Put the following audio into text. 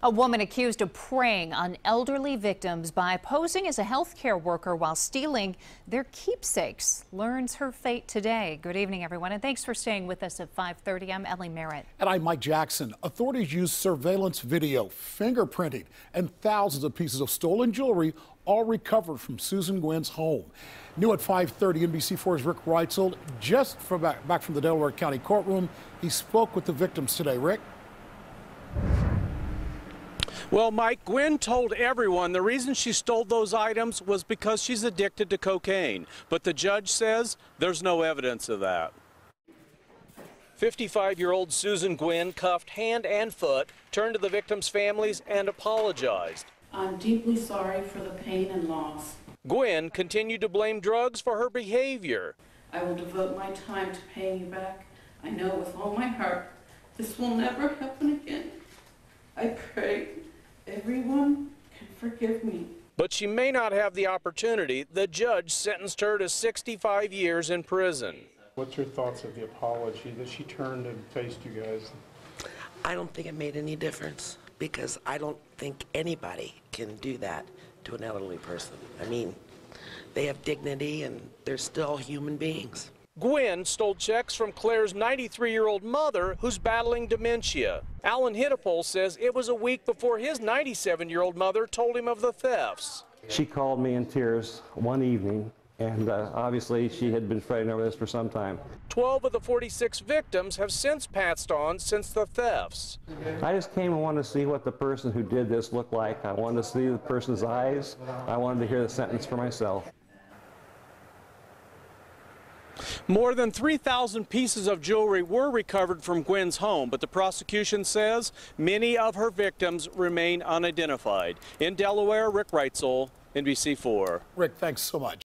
A woman accused of preying on elderly victims by posing as a healthcare worker while stealing their keepsakes learns her fate today. Good evening, everyone, and thanks for staying with us at 5:30. I'm Ellie Merritt. And I'm Mike Jackson. Authorities used surveillance video, fingerprinting, and thousands of pieces of stolen jewelry all recovered from Susan Gwynn's home. New at 5:30, NBC4's Rick Reitzel just from back, back from the Delaware County courtroom. He spoke with the victims today. Rick. Well, Mike, Gwynn told everyone the reason she stole those items was because she's addicted to cocaine. But the judge says there's no evidence of that. 55 year old Susan Gwynn, cuffed hand and foot, turned to the victims' families and apologized. I'm deeply sorry for the pain and loss. Gwynn continued to blame drugs for her behavior. I will devote my time to paying you back. I know with all my heart this will never happen again. I pray everyone can forgive me. But she may not have the opportunity. The judge sentenced her to 65 years in prison. What's your thoughts of the apology that she turned and faced you guys? I don't think it made any difference because I don't think anybody can do that to an elderly person. I mean, they have dignity and they're still human beings. Gwynn stole checks from Claire's 93 year old mother who's battling dementia. Alan Hittapole says it was a week before his 97 year old mother told him of the thefts. She called me in tears one evening, and uh, obviously she had been fretting over this for some time. 12 of the 46 victims have since passed on since the thefts. I just came and wanted to see what the person who did this looked like. I wanted to see the person's eyes. I wanted to hear the sentence for myself. More than 3,000 pieces of jewelry were recovered from Gwynn's home, but the prosecution says many of her victims remain unidentified. In Delaware, Rick Reitzel, NBC4. Rick, thanks so much.